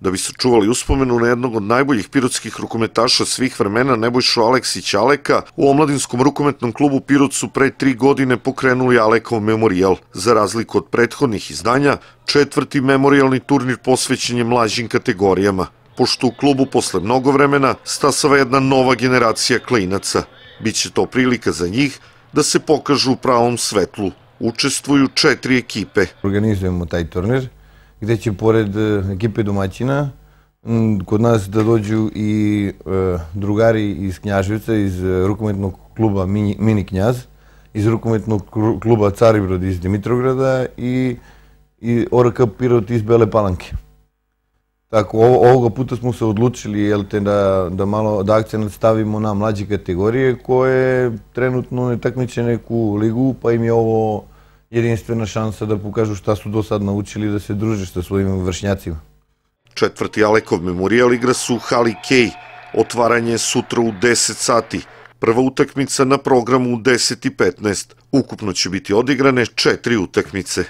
Da bi sačuvali uspomenu na jednog od najboljih pirotskih rukometaša svih vremena Nebojšu Aleksić Aleka, u omladinskom rukometnom klubu Pirot su pre tri godine pokrenuli Alekov memorijal. Za razliku od prethodnih izdanja, četvrti memorialni turnir posvećen je mlađim kategorijama. Pošto u klubu posle mnogo vremena stasava jedna nova generacija klinaca. Biće to prilika za njih da se pokažu u pravom svetlu. Učestvuju četiri ekipe. Organizujemo taj turnir gde će pored e, ekipe domaćina kod nas da dođu i e, drugari iz Knjaževca, iz клуба rukometnog kluba Mini, Mini Knjaz, iz rukometnog kluba Caribrod iz Dimitrograda i, i ORK Pirot iz Bele Palanke. Tako, ovoga puta smo se odlučili jel te, da, da malo da akcent stavimo na mlađe kategorije koje trenutno ne takmiče neku ligu, pa im je ovo jedinstvena šansa da pokažu šta su do sad naučili da se druže sa svojim vršnjacima. Četvrti Alekov memorial igra su u Hali Kej. Otvaranje sutra u 10 sati. Prva utakmica na programu u 10.15. Ukupno će biti odigrane četiri utakmice.